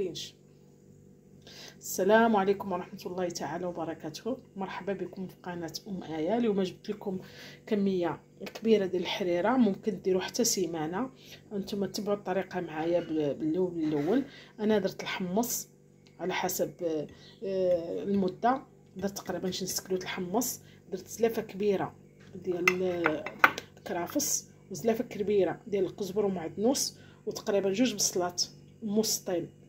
كاينش السلام عليكم ورحمة الله تعالى وبركاته. مرحبا بكم في قناة أم آية. اليوم جبت لكم كمية كبيرة ديال الحريرة ممكن ديروا حتى سيمانة. أنتم تبعوا الطريقة معايا بالاول بالأول. أنا درت الحمص على حسب آه، المدة. درت تقريبا شي نسكلوت الحمص. درت زلافة كبيرة ديال الكرافس وزلافة كبيرة ديال القزبر ومعدنوس وتقريبا جوج بصلات مسطين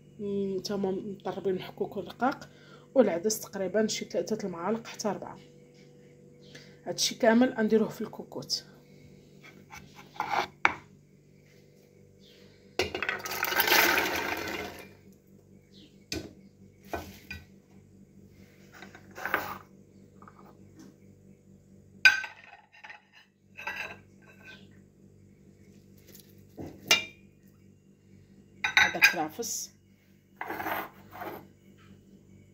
تما مطربين محكوك ورقاق والعدس تقريبا شي ثلاثة المعالق حتى ربعة هادشي كامل غنديروه في الكوكوت. هذا كرافس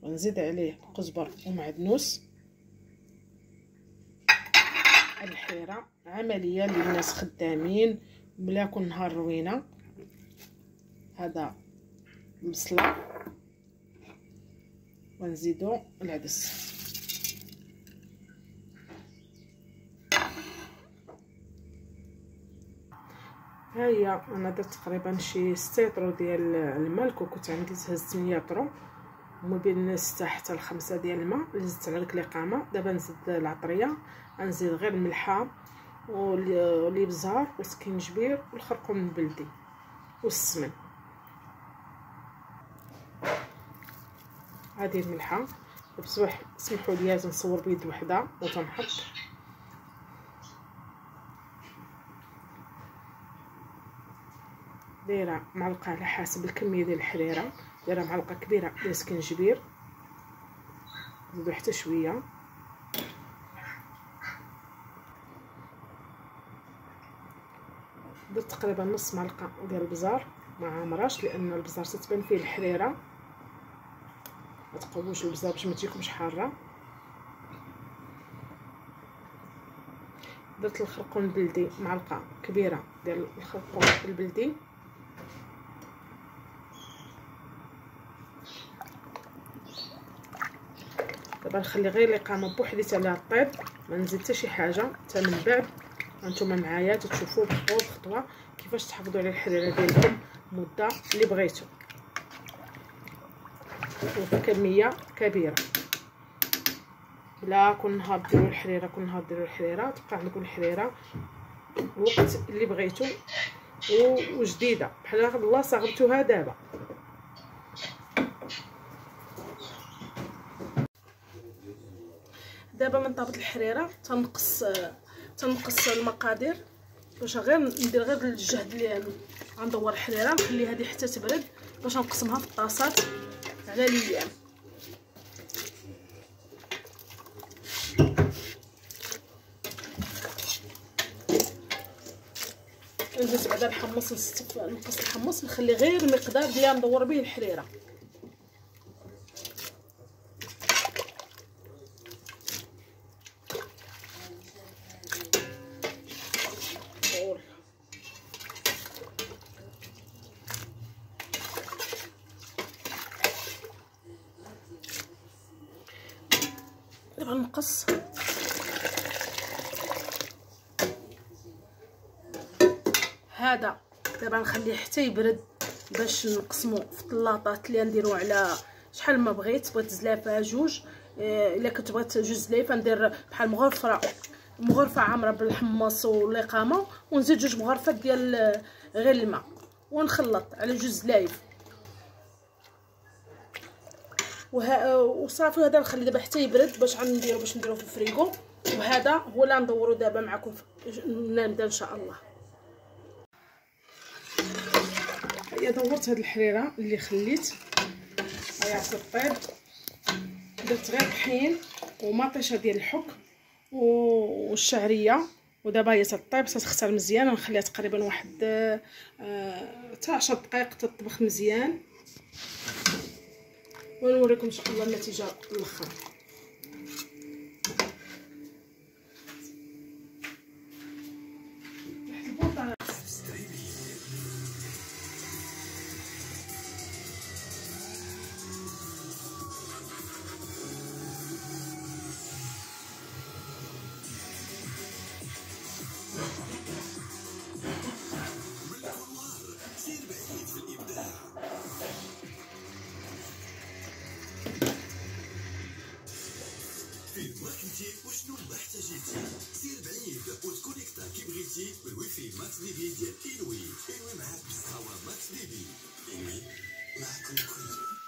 ونزيد عليه قزبر ومعدنوس الحيرة عملية للناس خدامين بلا كل نهار روينة. هذا البصلة ونزيدو العدس. ها هي أنا درت تقريبا شي 6 يطرو ديال الماء الكوكوت عندي تهز 8 يطرو وما بين 6 حتى 5 ديال الماء زدت على الليقامة دابا نزيد العطرية غنزيد غير الملحة والابزار والسكينجبير والخرقوم البلدي والسمن. هذه الملحة. بصح سمحوا لي نصور بيد وحدة وتنحط دايرة معلقة على حسب الكمية ديال الحريرة. دايرة معلقة كبيرة ديال السكنجبير نزيدو حتى شوية. درت تقريبا نص معلقة ديال البزار. مع عمراش لأن البزار تتبان فيه الحريرة. ما تقووش البزار باش ما تجيكمش حارة. درت الخرقوم البلدي معلقة كبيرة ديال الخرقوم البلدي. دابا نخلي غير الاقامه بوحديتها عليها طيب ما نزيد حتى شي حاجة حتى من بعد. هانتوما معايا تتشوفوا خطوة بخطوه كيفاش تحافظوا على الحريرة ديالكم مدة اللي بغيتو. وكمية كبيرة. بلا كل نهار ديروا الحريرة كل نهار ديروا الحريرة تبقى عندكم الحريرة الوقت اللي بغيتو وجديدة. بحال الله صاغبتوها دابا. دابا من طابت الحريرة تنقص تنقص المقادير. باش غير ندير غير الجهد اللي غندور الحريرة نخلي هذه حتى تبرد باش نقسمها في الطاسات على الأيام ندوز بعدا نحمص نقص الحمص نخلي غير المقدار اللي ندور به الحريرة. دابا نقص. هذا دابا نخليه حتى يبرد باش نقسمو في الطلاطات اللي نديرو على شحال ما بغيت بغيت زلافة جوج. إلا كنت بغيت جوج زلافة ندير بحال مغرفه مغرفة عامرة بالحمص واللقامة ونزيد جوج مغرفات ديال غير الماء. ونخلط على جوج زلايف. وصافي هذا نخلي دابا حتى يبرد باش غنديرو باش نديرو في الفريغو. وهذا هو اللي ندورو دابا معكم نبدا إن شاء الله. هيا دورت هاد الحريرة اللي خليت. هيا طيب درت غير طحين ومطيشة ديال الحك والشعرية. ودابا هي تطيب تتختار مزيان. نخليها تقريبا واحد حتى آه 10 دقائق تطبخ مزيان. ونوريكم إن شاء الله النتيجة الآخر ماكس بيبي ديال انوي انوي معاك بالصحاوه ماكس بيبي انوي معاكم الكل